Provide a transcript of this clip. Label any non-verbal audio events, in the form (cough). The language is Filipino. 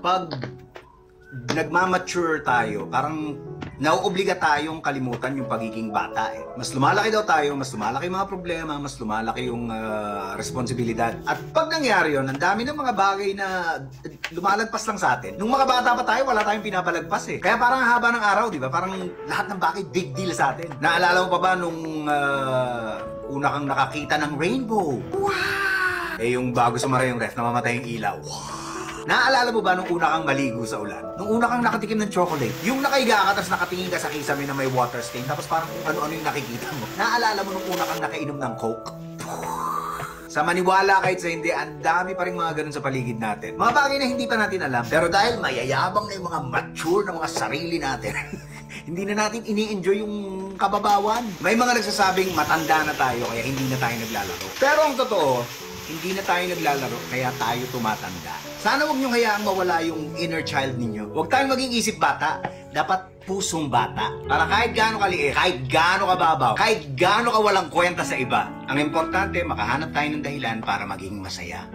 pag nagmamature tayo, parang nauobliga tayong kalimutan yung pagiging bata eh. Mas lumalaki daw tayo, mas lumalaki yung mga problema, mas lumalaki yung ah, responsibilidad. At pag nangyari yun, ang dami ng mga bagay na lumalagpas lang sa atin. Nung mga bata pa tayo, wala tayong pinapalagpas eh. Kaya parang ang haba ng araw, di ba? Parang lahat ng bagay big deal sa atin. Naalala mo pa ba nung ah, una kang nakakita ng rainbow? Wow! Eh yung bago sumara yung ref, namamatay yung ilaw. Naaalala mo ba nung una kang maligo sa ulan? Nung una kang nakatikim ng chocolate? Yung nakaiga ka, tapos nakatingin ka sa kisame na may water stain, tapos parang kung ano-ano yung nakikita mo. Naaalala mo nung una kang nakainom ng coke? (sighs) Sa maniwala kahit sa hindi, ang dami pa rin mga ganun sa paligid natin. Mga bagay na hindi pa natin alam. Pero dahil mayayabang na yung mga mature na mga sarili natin, (laughs) hindi na natin ini-enjoy yung kababawan. May mga nagsasabing matanda na tayo kaya hindi na tayo naglalaro. Pero ang totoo, hindi na tayo naglalaro kaya tayo tumatanda. Sana huwag niyong hayaang mawala yung inner child ninyo. Huwag tayong maging isip bata. Dapat pusong bata. Para kahit gaano kaliit, kahit gaano kababaw, kahit gaano ka walang kwenta sa iba. Ang importante, makahanap tayo ng dahilan para maging masaya.